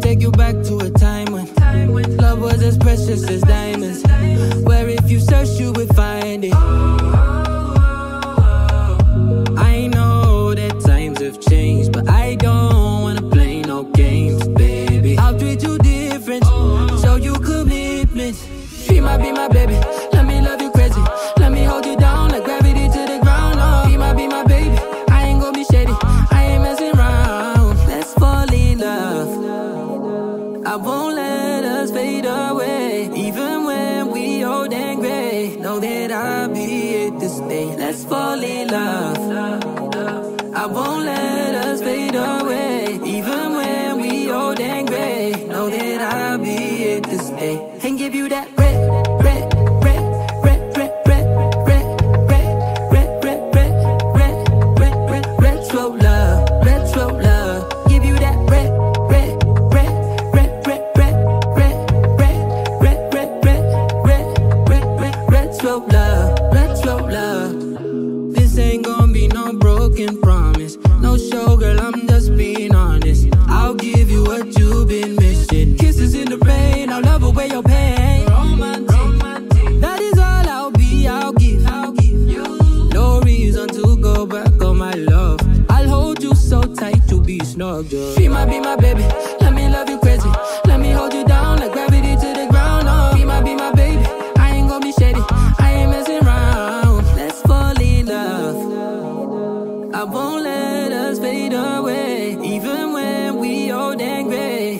take you back to a time when love was as precious as diamonds. Where if you search, you would find it. I know that times have changed, but I don't wanna play no games, baby. I'll treat you different, show you commitment. She might be my baby, let's fall in love. I won't let us fade away, even when we old and gray. Know that I'll be here to stay and give you that red, red. Love retro love. This ain't gonna be no broken promise. No show, girl, I'm just being honest. I'll give you what you've been missing. Kisses in the rain, I'll love away your pain. Romantic. That is all I'll be, I'll give. I'll give you. No reason to go back on my love. I'll hold you so tight, to be snuggled. Be my, be my baby, let me love you crazy.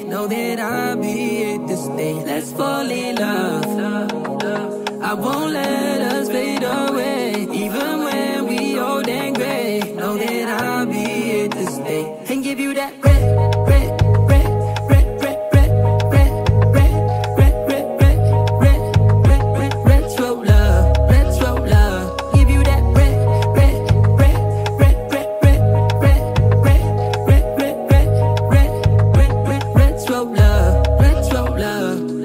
Know that I'll be here this stay. Let's fall in love. I won't let us fade away. Even when we old and gray. Know that I'll be here this stay And give you that. Retro love.